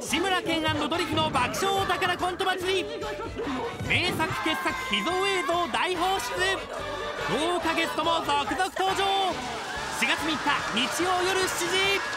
志村けんドリフの爆笑お宝コント祭り。名作傑作秘蔵映像大放出。豪華ゲストも続々登場。4月3日日曜夜7時。